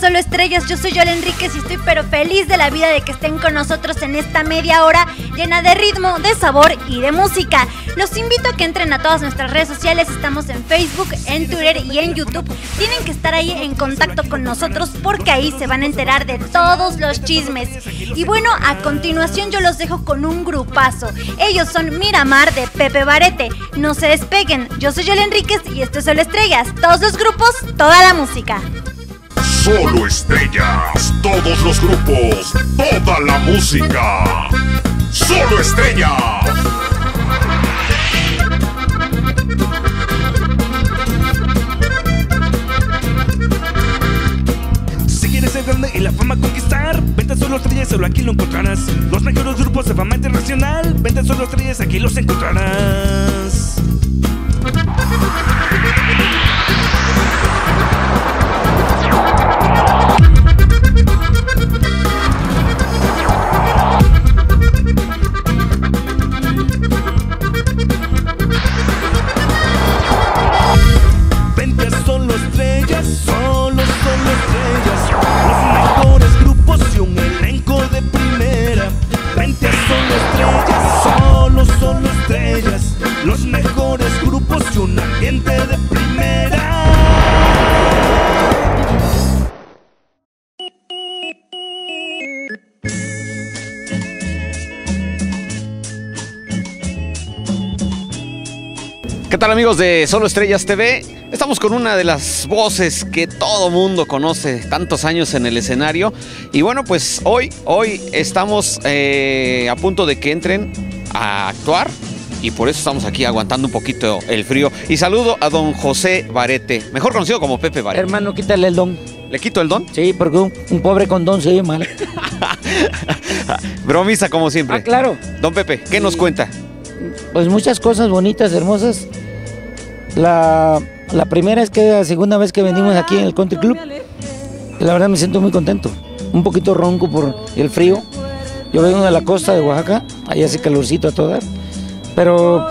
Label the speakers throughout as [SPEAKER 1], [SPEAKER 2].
[SPEAKER 1] Solo Estrellas, yo soy Yola Enríquez y estoy pero feliz de la vida de que estén con nosotros en esta media hora llena de ritmo, de sabor y de música. Los invito a que entren a todas nuestras redes sociales, estamos en Facebook, en Twitter y en YouTube. Tienen que estar ahí en contacto con nosotros porque ahí se van a enterar de todos los chismes. Y bueno, a continuación yo los dejo con un grupazo. Ellos son Miramar de Pepe Barete. No se despeguen, yo soy Yola Enríquez y esto es Solo Estrellas. Todos los grupos, toda la música.
[SPEAKER 2] Solo estrellas, todos los grupos, toda la música. Solo estrellas.
[SPEAKER 3] Si quieres ser grande y la fama conquistar, vente solo estrellas, solo aquí lo encontrarás. Los mejores grupos de fama internacional, vente solo estrellas, aquí los encontrarás.
[SPEAKER 4] ¿Qué tal amigos de Solo Estrellas TV? Estamos con una de las voces que todo mundo conoce, tantos años en el escenario. Y bueno, pues hoy, hoy estamos eh, a punto de que entren a actuar. Y por eso estamos aquí aguantando un poquito el frío. Y saludo a don José Barete, mejor conocido como Pepe Barete.
[SPEAKER 5] Hermano, quítale el don.
[SPEAKER 4] ¿Le quito el don?
[SPEAKER 5] Sí, porque un, un pobre con don se oye mal.
[SPEAKER 4] Bromista como siempre.
[SPEAKER 5] Ah, claro.
[SPEAKER 4] Don Pepe, ¿qué nos cuenta?
[SPEAKER 5] Pues muchas cosas bonitas, hermosas. La, la primera es que la segunda vez que venimos aquí en el Country Club, la verdad me siento muy contento. Un poquito ronco por el frío. Yo vengo de la costa de Oaxaca, ahí hace calorcito a toda. Pero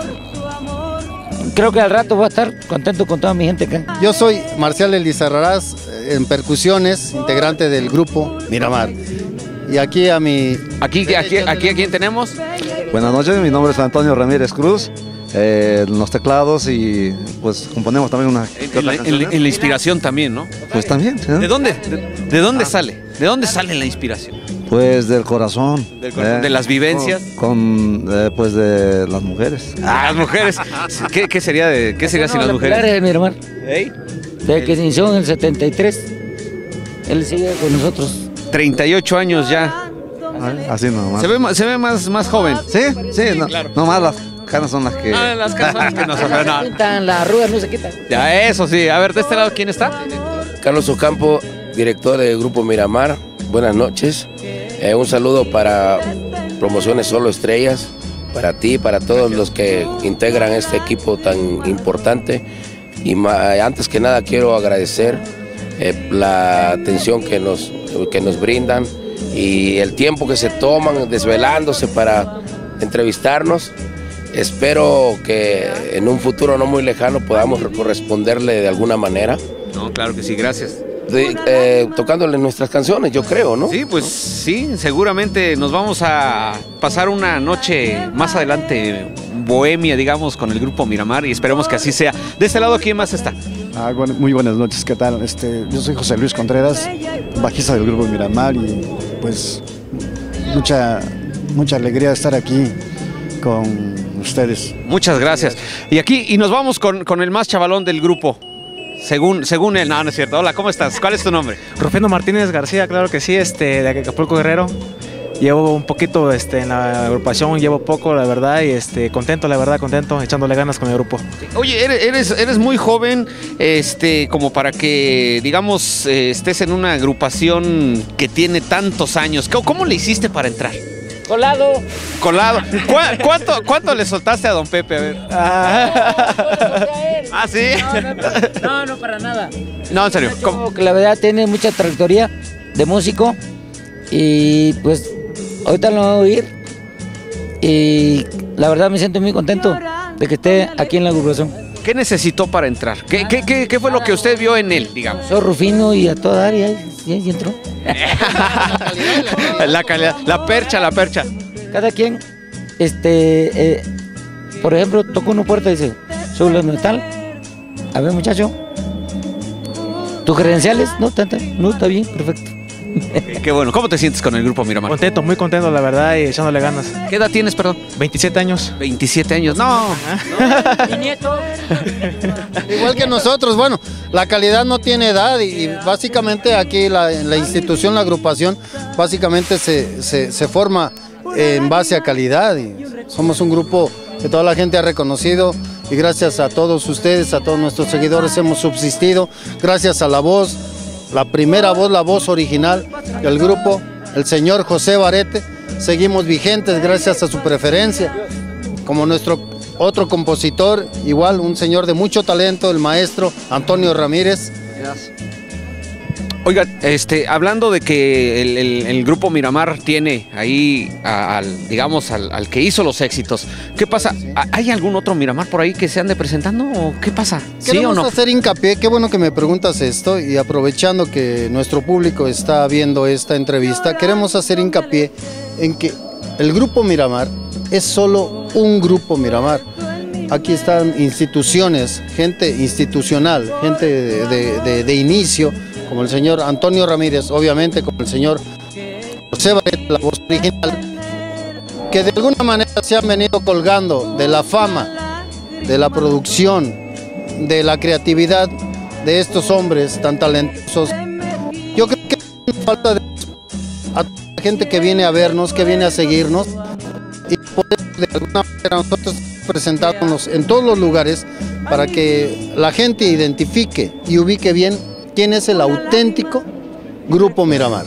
[SPEAKER 5] creo que al rato voy a estar contento con toda mi gente acá.
[SPEAKER 6] Yo soy Marcial Elizarrarás, en percusiones, integrante del grupo Miramar. Y aquí a mi...
[SPEAKER 4] Aquí, aquí, aquí, ¿a quién tenemos?
[SPEAKER 7] Buenas noches, mi nombre es Antonio Ramírez Cruz, eh, en los teclados y pues componemos también una...
[SPEAKER 4] En
[SPEAKER 7] otra
[SPEAKER 4] la, en
[SPEAKER 7] canción,
[SPEAKER 4] la- en la inspiración también, ¿no?
[SPEAKER 7] Pues también, ¿sí?
[SPEAKER 4] ¿De dónde, de, de dónde sale? ¿De dónde sale la inspiración?
[SPEAKER 7] pues del corazón.
[SPEAKER 4] Del corazón, de las vivencias.
[SPEAKER 7] Con, con, eh, pues de las mujeres.
[SPEAKER 4] Ah, las mujeres. ¿Qué, qué sería de qué sería sin las mujeres?
[SPEAKER 5] Pilar es mi hermano.
[SPEAKER 4] ¿Ey?
[SPEAKER 5] Desde que se inició en el 73. Él sigue con nosotros.
[SPEAKER 4] 38 años ya.
[SPEAKER 7] Ah, Así nomás.
[SPEAKER 4] Se ve, ma- se ve más, más joven.
[SPEAKER 7] Sí, sí, no, nomás las canas son las que...
[SPEAKER 4] Ah, las caras que nos
[SPEAKER 5] No se quitan, las arrugas no se quitan.
[SPEAKER 4] Ya, eso sí. A ver, de este lado, ¿quién está?
[SPEAKER 8] Carlos Ocampo, director del Grupo Miramar. Buenas noches. Eh, un saludo para Promociones Solo Estrellas, para ti, para todos los que integran este equipo tan importante. Y ma- antes que nada quiero agradecer eh, la atención que nos, que nos brindan y el tiempo que se toman desvelándose para entrevistarnos. Espero que en un futuro no muy lejano podamos corresponderle de alguna manera
[SPEAKER 4] No, claro que sí, gracias.
[SPEAKER 8] de- eh, tocándole nuestras canciones, yo creo, ¿no?
[SPEAKER 4] Sí, pues sí, seguramente nos vamos a pasar una noche más adelante bohemia, digamos, con el grupo Miramar y esperemos que así sea. De este lado, ¿quién más está?
[SPEAKER 9] Ah, bueno, muy buenas noches, ¿qué tal? Este, yo soy José Luis Contreras, bajista del grupo Miramar y pues mucha, mucha alegría de estar aquí con ustedes.
[SPEAKER 4] Muchas gracias. Y aquí, y nos vamos con, con el más chavalón del grupo. Según, según él, no, no es cierto. Hola, ¿cómo estás? ¿Cuál es tu nombre?
[SPEAKER 10] Rufino Martínez García, claro que sí, este, de Acapulco Guerrero. Llevo un poquito este, en la agrupación, llevo poco, la verdad, y este, contento, la verdad, contento, echándole ganas con el grupo.
[SPEAKER 4] Oye, eres, eres, eres muy joven, este, como para que, digamos, estés en una agrupación que tiene tantos años. ¿Cómo, cómo le hiciste para entrar?
[SPEAKER 5] Colado.
[SPEAKER 4] Colado. ¿Cuá- ¿Cuánto, cuánto le soltaste a don Pepe? A ver. Ah, sí.
[SPEAKER 5] No, no, no, no, no, para nada.
[SPEAKER 4] No, en serio. ¿cómo?
[SPEAKER 5] Como que la verdad tiene mucha trayectoria de músico y pues ahorita lo voy a oír y la verdad me siento muy contento de que esté aquí en la agrupación.
[SPEAKER 4] ¿Qué necesitó para entrar? ¿Qué, qué, qué, qué fue lo que usted vio en él, digamos?
[SPEAKER 5] Soy Rufino y a toda área, y, entró.
[SPEAKER 4] la calidad, la percha, la percha.
[SPEAKER 5] Cada quien, este, eh, por ejemplo, toca una puerta y dice, soy los metal. A ver, muchacho, ¿tus credenciales? No, no, está bien, perfecto.
[SPEAKER 4] Qué bueno. ¿Cómo te sientes con el grupo Miramar?
[SPEAKER 10] Contento, muy contento, la verdad, y echándole ganas.
[SPEAKER 4] ¿Qué edad tienes, perdón?
[SPEAKER 10] 27 años.
[SPEAKER 4] 27 años. No.
[SPEAKER 6] Igual que nosotros, bueno, la calidad no tiene edad y, y básicamente aquí la, la institución, la agrupación, básicamente se, se- se forma en base a calidad y somos un grupo que toda la gente ha reconocido y gracias a todos ustedes, a todos nuestros seguidores hemos subsistido, gracias a la voz, la primera voz, la voz original del grupo, el señor José Barete, seguimos vigentes gracias a su preferencia. Como nuestro otro compositor, igual un señor de mucho talento, el maestro Antonio Ramírez.
[SPEAKER 4] Oiga, este, hablando de que el, el- el grupo Miramar tiene ahí a- al, digamos, al, al que hizo los éxitos, ¿qué pasa? ¿Ha- ¿Hay algún otro Miramar por ahí que se ande presentando o qué pasa? ¿Sí o
[SPEAKER 6] Queremos
[SPEAKER 4] no?
[SPEAKER 6] hacer hincapié, qué bueno que me preguntas esto y aprovechando que nuestro público está viendo esta entrevista, queremos hacer hincapié en que el grupo Miramar es solo un grupo Miramar. Aquí están instituciones, gente institucional, gente de, de- de- de inicio, como el señor Antonio Ramírez, obviamente, como el señor José Barret, la voz original, que de alguna manera se han venido colgando de la fama, de la producción, de la creatividad de estos hombres tan talentosos. Yo creo que falta de a toda la gente que viene a vernos, que viene a seguirnos y por de alguna manera nosotros presentándonos en todos los lugares para que la gente identifique y ubique bien quién es el auténtico grupo Miramar.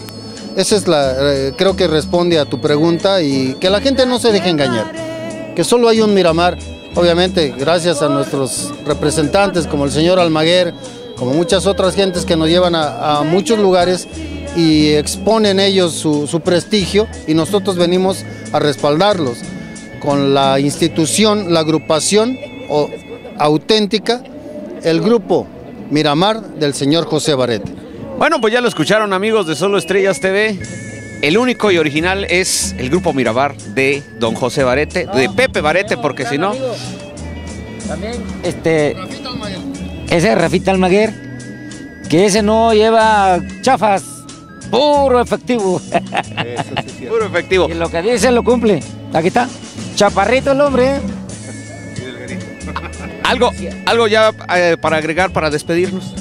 [SPEAKER 6] Esa es la, eh, creo que responde a tu pregunta y que la gente no se deje engañar. Que solo hay un Miramar, obviamente gracias a nuestros representantes como el señor Almaguer, como muchas otras gentes que nos llevan a, muchos lugares y exponen ellos su, prestigio y nosotros venimos a respaldarlos con la institución, la agrupación auténtica, el grupo Miramar del señor José Barete.
[SPEAKER 4] Bueno, pues ya lo escucharon amigos de Solo Estrellas TV. El único y original es el grupo Miramar de Don José Barete, de Pepe Barete, porque si no...
[SPEAKER 5] También, este, ese es Rafita Almaguer, que ese no lleva chafas, puro efectivo.
[SPEAKER 4] Puro efectivo.
[SPEAKER 5] Y lo que dice lo cumple. Aquí está. Chaparrito el hombre.
[SPEAKER 4] Algo, algo ya eh, para agregar, para despedirnos.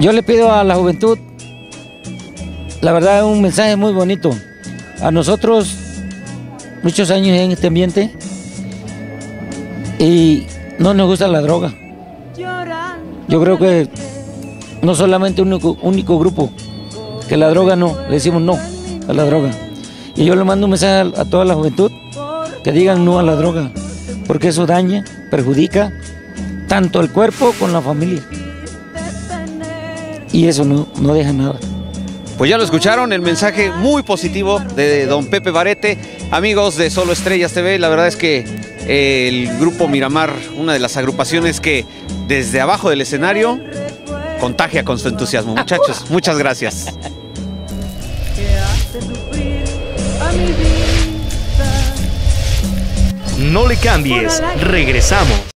[SPEAKER 5] Yo le pido a la juventud, la verdad, un mensaje muy bonito. A nosotros, muchos años en este ambiente, y no nos gusta la droga. Yo creo que no solamente un único, grupo, que la droga no, le decimos no a la droga. Y yo le mando un mensaje a toda la juventud, que digan no a la droga, porque eso daña, perjudica tanto el cuerpo como la familia. Y eso no, no deja nada.
[SPEAKER 4] Pues ya lo escucharon, el mensaje muy positivo de don Pepe Barete. Amigos de Solo Estrellas TV, la verdad es que eh, el grupo Miramar, una de las agrupaciones que desde abajo del escenario contagia con su entusiasmo. Muchachos, muchas gracias.
[SPEAKER 11] No le cambies, regresamos.